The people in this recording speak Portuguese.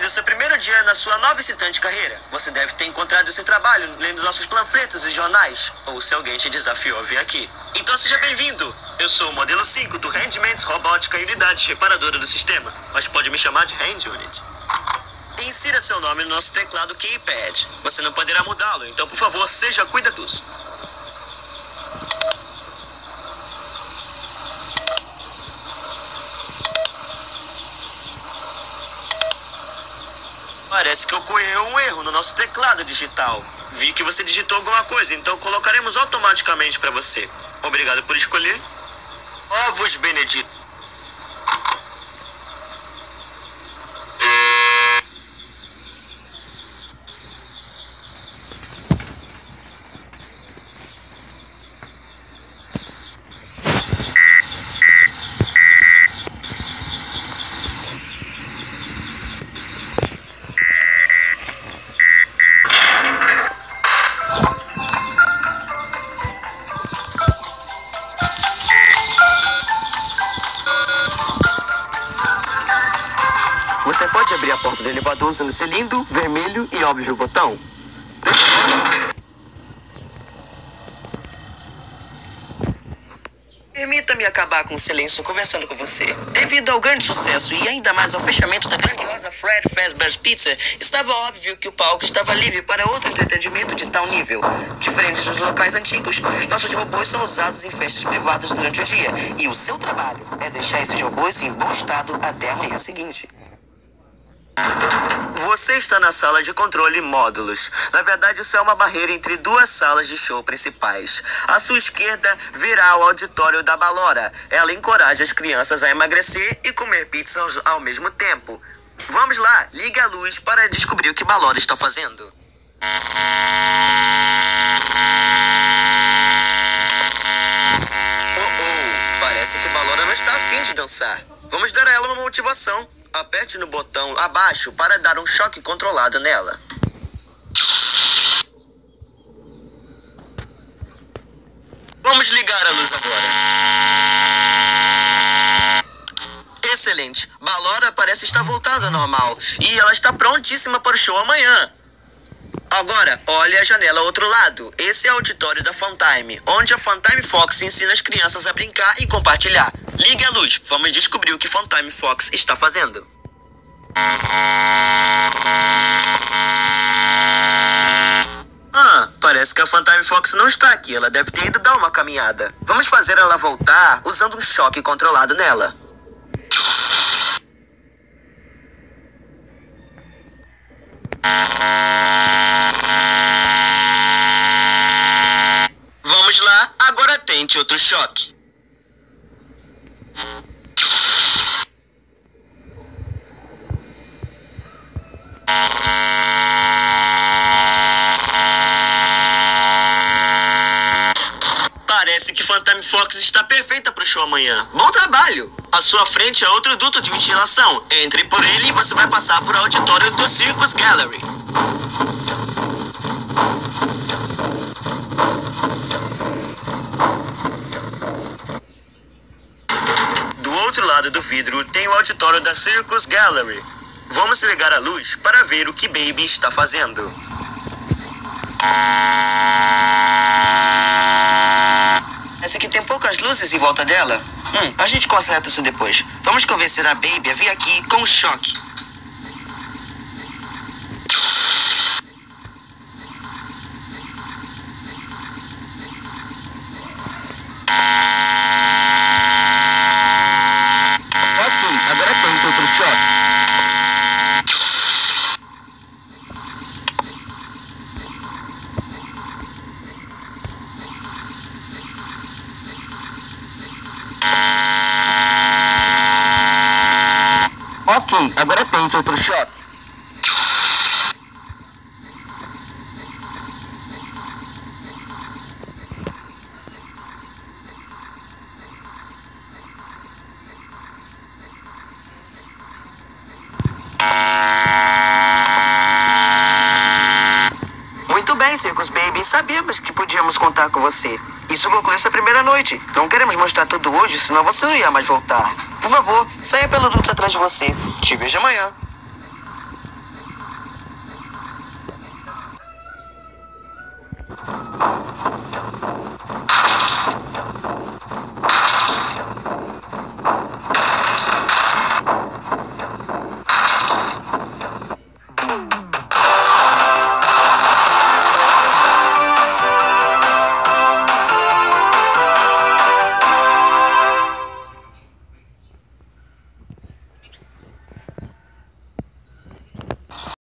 no seu primeiro dia na sua nova excitante carreira. Você deve ter encontrado esse trabalho lendo nossos panfletos e jornais, ou se alguém te desafiou a vir aqui. Então seja bem-vindo! Eu sou o modelo 5 do Handmans Robótica Unidade Reparadora do Sistema, mas pode me chamar de Hand Unit. Insira seu nome no nosso teclado Keypad. Você não poderá mudá-lo, então por favor, seja cuidadoso. Parece que ocorreu um erro no nosso teclado digital. Vi que você digitou alguma coisa, então colocaremos automaticamente para você. Obrigado por escolher. Ovos Benedito. Você pode abrir a porta do elevador usando cilindro, vermelho e óbvio botão. Permita-me acabar com o silêncio conversando com você. Devido ao grande sucesso e ainda mais ao fechamento da grandiosa Fred Fazbear's Pizza, estava óbvio que o palco estava livre para outro entretenimento de tal nível. Diferente dos locais antigos, nossos robôs são usados em festas privadas durante o dia, e o seu trabalho é deixar esses robôs em bom estado até a manhã seguinte. Você está na sala de controle módulos. Na verdade, isso é uma barreira entre duas salas de show principais. À sua esquerda virá o auditório da Balora. Ela encoraja as crianças a emagrecer e comer pizza ao- mesmo tempo. Vamos lá, ligue a luz para descobrir o que Balora está fazendo. Oh, oh, parece que Balora não está afim de dançar. Vamos dar a ela uma motivação. Aperte no botão abaixo para dar um choque controlado nela. Vamos ligar a luz agora. Excelente. Balora parece estar voltada ao normal. E ela está prontíssima para o show amanhã. Agora, olhe a janela ao outro lado. Esse é o auditório da Funtime, onde a Funtime Fox ensina as crianças a brincar e compartilhar. Ligue a luz, vamos descobrir o que Funtime Fox está fazendo. Ah, parece que a Funtime Fox não está aqui. Ela deve ter ido dar uma caminhada. Vamos fazer ela voltar usando um choque controlado nela. Vamos lá, tente outro choque. Parece que Phantom Fox está perfeita para o show amanhã. Bom trabalho! À sua frente é outro duto de ventilação. Entre por ele e você vai passar por auditório do Circus Gallery. Do outro lado do vidro tem o auditório da Circus Gallery. Vamos ligar a luz para ver o que Baby está fazendo. Parece que tem poucas luzes em volta dela. Hum, a gente conserta isso depois. Vamos convencer a Baby a vir aqui com choque. Ok, agora tente outro choque. Ok, agora tente outro choque. Muito bem, Circus Baby. Sabíamos que podíamos contar com você. Isso conclui essa primeira noite. Não queremos mostrar tudo hoje, senão você não ia mais voltar. Por favor, saia pelo duto atrás de você. Te vejo amanhã.